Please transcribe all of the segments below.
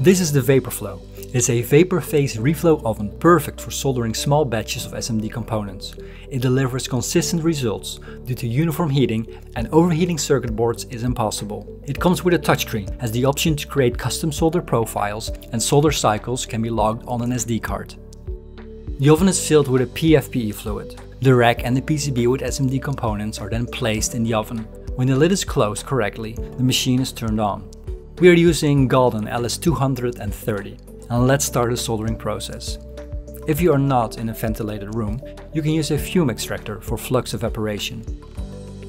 This is the VaporFlow. It is a vapor phase reflow oven perfect for soldering small batches of SMD components. It delivers consistent results due to uniform heating and overheating circuit boards is impossible. It comes with a touchscreen, has the option to create custom solder profiles and solder cycles can be logged on an SD card. The oven is filled with a PFPE fluid. The rack and the PCB with SMD components are then placed in the oven. When the lid is closed correctly, the machine is turned on. We are using Galden LS230 and let's start the soldering process. If you are not in a ventilated room, you can use a fume extractor for flux evaporation.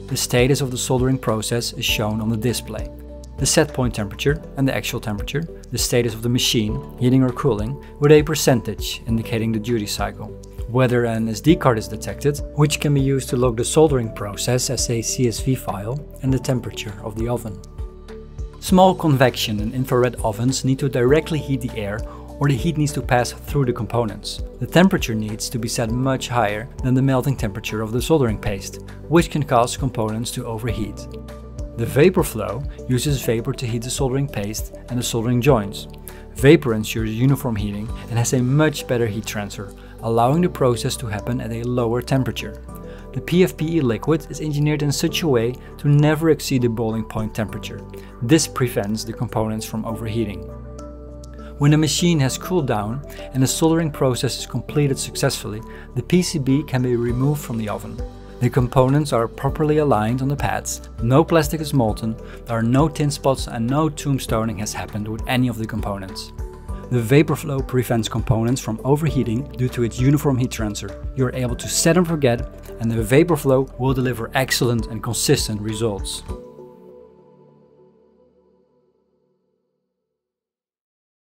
The status of the soldering process is shown on the display. The set point temperature and the actual temperature, the status of the machine, heating or cooling, with a percentage indicating the duty cycle. Whether an SD card is detected, which can be used to log the soldering process as a CSV file, and the temperature of the oven. Small convection and infrared ovens need to directly heat the air or the heat needs to pass through the components. The temperature needs to be set much higher than the melting temperature of the soldering paste, which can cause components to overheat. The vapor flow uses vapor to heat the soldering paste and the soldering joints. Vapor ensures uniform heating and has a much better heat transfer, allowing the process to happen at a lower temperature. The PFPE liquid is engineered in such a way to never exceed the boiling point temperature. This prevents the components from overheating. When the machine has cooled down and the soldering process is completed successfully, the PCB can be removed from the oven. The components are properly aligned on the pads, no plastic is molten, there are no tin spots and no tombstoning has happened with any of the components. The vapor flow prevents components from overheating due to its uniform heat transfer. You are able to set and forget and the vapor flow will deliver excellent and consistent results.